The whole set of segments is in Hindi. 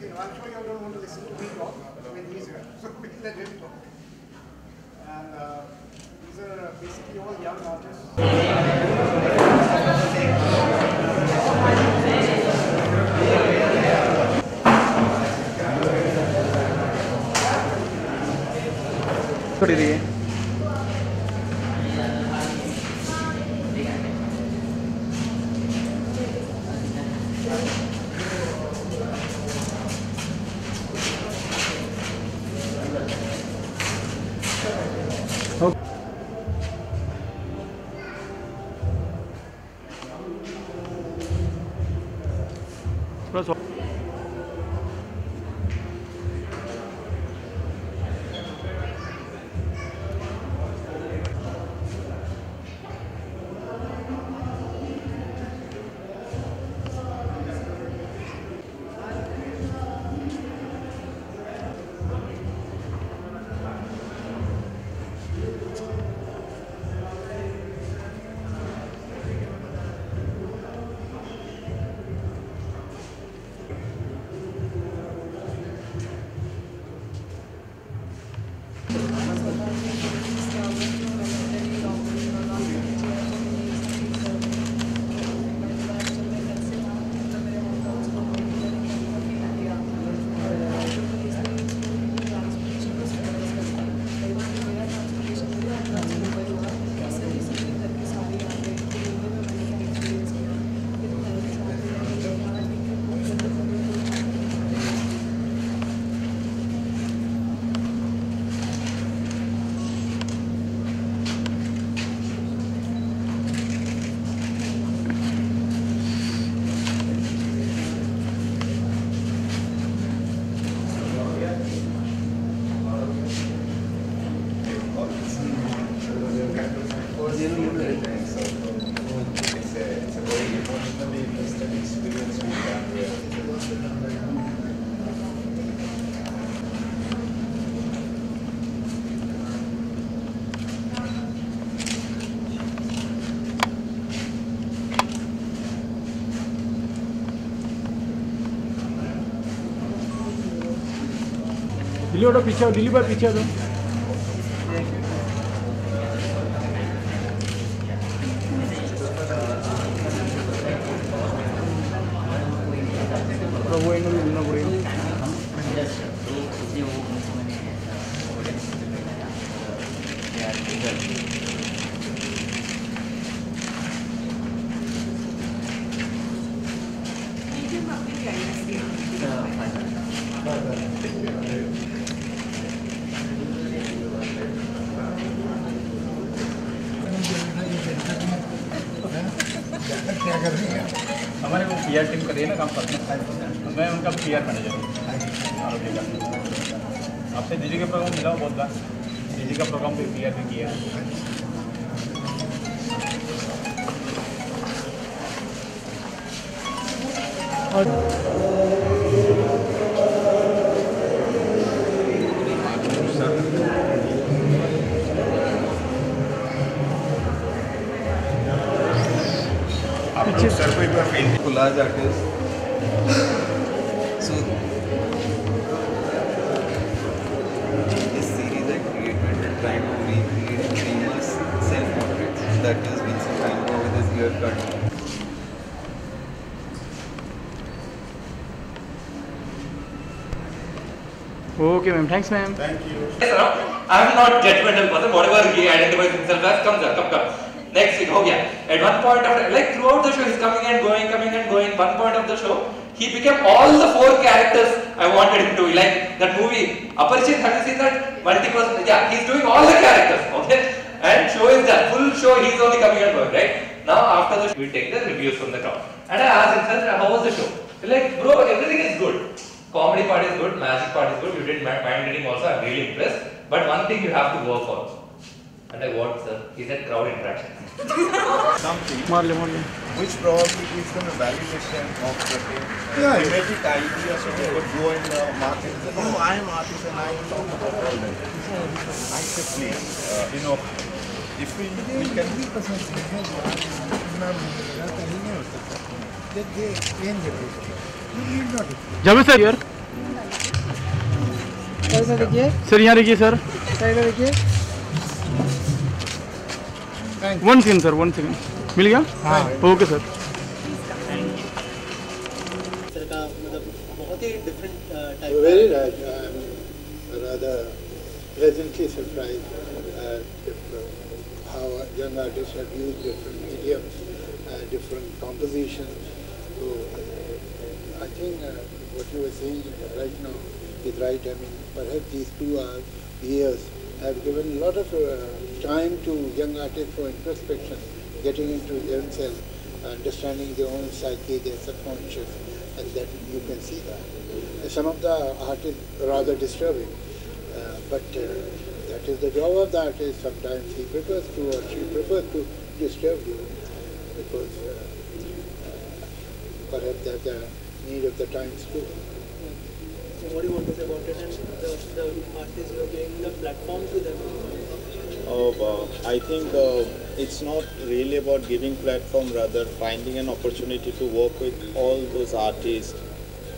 you know, I'm sure you don't want to listen to me talk when he's here, so we let him talk. And uh, these are basically all young artists. 그래서 Delhi वाला पीछे आओ दिल्ली पर पीछे आ जाओ वो एंगल हमारे आर टीम कर रही है ना काम करते हैं। मैं उनका पी आर मैनेजर हूँ। आपसे डीजी के प्रोग्राम मिला बहुत बार। डीजी का प्रोग्राम भी पी आर भी किया आप को एक बार paint collage artist. So I cut. Okay ma'am thanks Thank you. Yes, sir. I'm not judgmental person. Whatever he identifies himself as, come sir, come, come. Next week, oh yeah. At one point of like throughout the show, he's coming and going, coming and going. One point of the show, he became all the four characters I wanted him to be. Like that movie, Aparishit. Have you seen that? Multi-person. Yeah, he's doing all the characters. Okay. And show is done. Full show, he's only coming and going. Right. Now after the show, we'll take the reviews from the crowd. And I asked him, how was the show? He's like, bro, everything is good. Comedy part is good, magic part is good. You did mi- mind reading also. I'm really impressed. But one thing you have to work on. And I what, sir? He said crowd interaction. Something which probably gives them a validation of the certain Yeah, Maybe thematic idea so they could go in the market and say, no, I am artist and I will talk about all that. I Nice place, uh, you know, if we, we can then they everything. You need not. Javed sir यार ऐसा देखिए सर यहाँ देखिए सर देखिए one second sir one second मिल गया हाँ ओके सर सर का मतलब बहुत ही different type Very right. I'm rather pleasantly surprised at uh, how young artists have used different mediums, uh, different compositions. So uh, I think uh, what you were saying right now is right. I mean, perhaps these two hours, years have given a lot of uh, time to young artists for introspection, getting into themselves, understanding their own psyche, their subconscious, and that you can see that. Some of the art is rather disturbing, uh, but uh, that is the job of the artist. Sometimes he prefers to or she prefers to disturb you because uh, perhaps that's the need of the times too. What do you want to say about it? And the, the artists you are giving the platform to them. Oh, I think uh, it's not really about giving platform, rather finding an opportunity to work with all those artists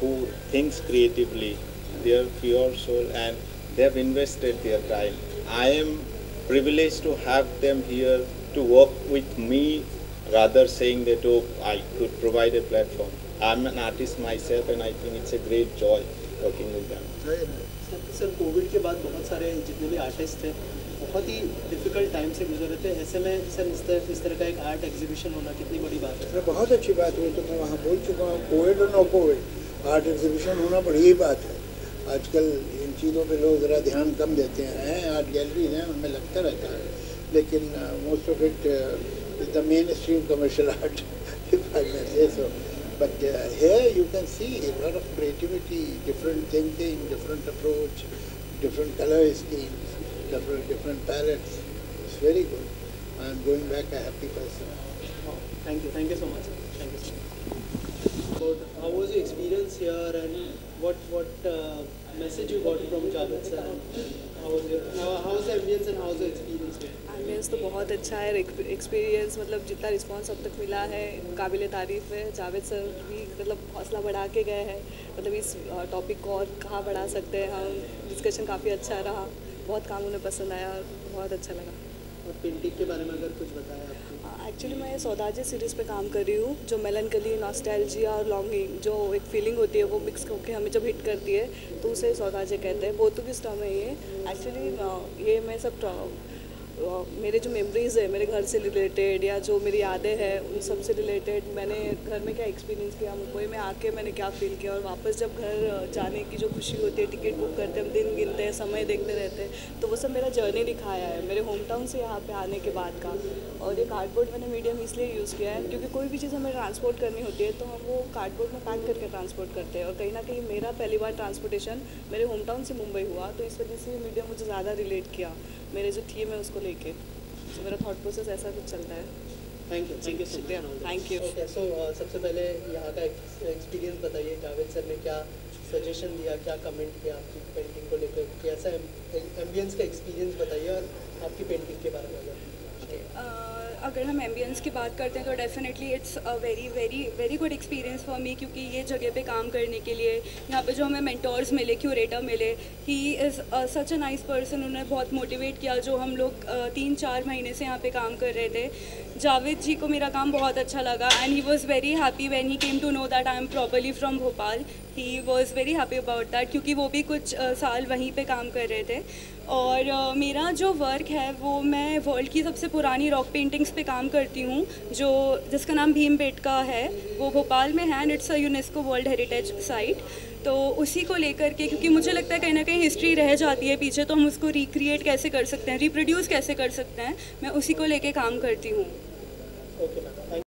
who thinks creatively, their pure soul, and they have invested their time. I am privileged to have them here to work with me, rather saying that oh, I could provide a platform. I'm an artist myself, and I think it's a great joy them. Very nice. Sir sir covid के बाद बहुत सारे जितने भी आर्टिस्ट थे बहुत ही डिफ़िकल्ट टाइम से गुजर रहे थे ऐसे में सर इस तरह इस तरह का एक आर्ट एग्जीबिशन होना कितनी बड़ी बात है अरे बहुत अच्छी बात हुई तो मैं वहाँ बोल चुका हूँ कोविड और नो कोविड आर्ट एग्जीबिशन होना बड़ी बात है आजकल इन चीज़ों पे लोग ज़रा ध्यान कम देते हैं आर्ट गैलरीज हैं उनमें लगता रहता है लेकिन most of it is the mainstream commercial art say so. But uh, here you can see a lot of creativity, different thinking, different approach, different color schemes, different, different palettes. It's very good. I'm going back a happy person. Oh, thank you. Thank you so much. Thank you so much. How was your experience here and what what uh, message you got from Javed sir? How was, your, how, how was the ambience and how was the experience? Ambience तो बहुत अच्छा है। एक्सपीरियंस मतलब जितना रिस्पांस अब तक मिला है काबिल तारीफ़ है। जावेद सर भी मतलब हौसला बढ़ा के गए हैं। मतलब इस टॉपिक को और कहाँ बढ़ा सकते हैं हम? डिस्कशन काफ़ी अच्छा रहा। बहुत काम उन्हें पसंद आया और बहुत अच्छा लगा। और पेंटिंग के बारे में अगर कुछ बताया आपको? एक्चुअली मैं सौदाजे सीरीज़ पे काम कर रही हूँ जो मेलनकली नॉस्टैल्जिया और लॉन्गिंग जो एक फीलिंग होती है वो मिक्स होकर हमें जब हिट करती है तो उसे सौदाजे कहते हैं। पोर्तुगीज टर्म है ये। एक्चुअली ये मैं सब मेरे जो मेमोरीज़ है, मेरे घर से रिलेटेड या जो मेरी यादें हैं, उन सबसे रिलेटेड मैंने घर में क्या एक्सपीरियंस किया, मुंबई में आके मैंने क्या फील किया और वापस जब घर जाने की जो खुशी होती है टिकट बुक करते हैं हम दिन गिनते हैं, समय देखते रहते हैं तो वो सब मेरा जर्नी दिखाया है, मेरे होम टाउन से यहाँ पे आने के बाद का। और ये कार्डबोर्ड मैंने मीडियम इसलिए यूज़ किया है क्योंकि कोई भी चीज़ हमें ट्रांसपोर्ट करनी होती है तो हम वो कार्डबोर्ड में पैक करके ट्रांसपोर्ट करते हैं। और कहीं ना कहीं मेरा पहली बार ट्रांसपोर्टेशन मेरे होम टाउन से मुंबई हुआ तो इस वजह से मीडियम मुझे ज़्यादा रिलेट किया। मेरे जो थीम है उसको लेके। तो मेरा थॉट प्रोसेस ऐसा कुछ चलता है। थैंक यू थैंक यू शुक्रिया। थैंक यू ओके सो सबसे पहले यहाँ का एक्सपीरियंस बताइए जावेद सर ने क्या सजेशन दिया क्या कमेंट किया आपकी पेंटिंग को लेकर? कैसा एम्बियंस का एक्सपीरियंस बताइए और आपकी पेंटिंग के बारे में अगर हम एम्बियंस की बात करते हैं तो definitely it's a very very very good experience for me क्योंकि ये जगह पे काम करने के लिए यहाँ पे जो हमें मेंटोर्स मिले क्यूरेटर मिले he is such a nice person उन्होंने बहुत मोटिवेट किया जो हम लोग अ, तीन चार महीने से यहाँ पे काम कर रहे थे। जावेद जी को मेरा काम बहुत अच्छा लगा and he was very happy when he came to know that I am properly from Bhopal he was very happy about that क्योंकि वो भी कुछ साल वहीं पे काम कर रहे थे। और मेरा जो वर्क है वो मैं वर्ल्ड की सबसे पुरानी रॉक पेंटिंग्स पे काम करती हूँ, जो, जिसका नाम भीम बेटका है, वो भोपाल में है and it's a UNESCO world heritage site तो उसी को लेकर के, क्योंकि मुझे लगता है कहीं ना कहीं हिस्ट्री रह जाती है पीछे तो हम उसको रिक्रिएट कैसे कर सकते हैं रिप्रोड्यूस कैसे कर सकते हैं, मैं उसी को लेके काम करती हूँ। मैम